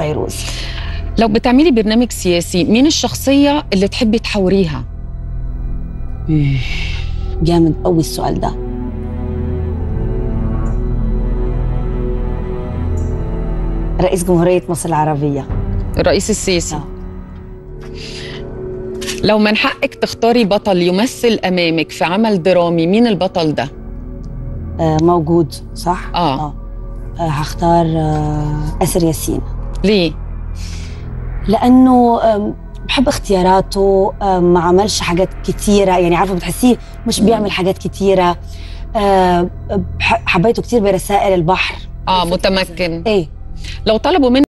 فيروز. لو بتعملي برنامج سياسي مين الشخصية اللي تحبي تحوريها جامد قوي السؤال ده. رئيس جمهورية مصر العربية. الرئيس السيسي آه. لو من حقك تختاري بطل يمثل أمامك في عمل درامي مين البطل ده؟ آه، موجود صح؟ آه. آه، هختار آه، آسر ياسين. ليه؟ لأنه بحب اختياراته ما عملش حاجات كتيرة. يعني عارفة بتحسيه مش بيعمل حاجات كتيرة. بح- حبيته كتير برسائل البحر. آه متمكن. إيه. لو طلبوا منك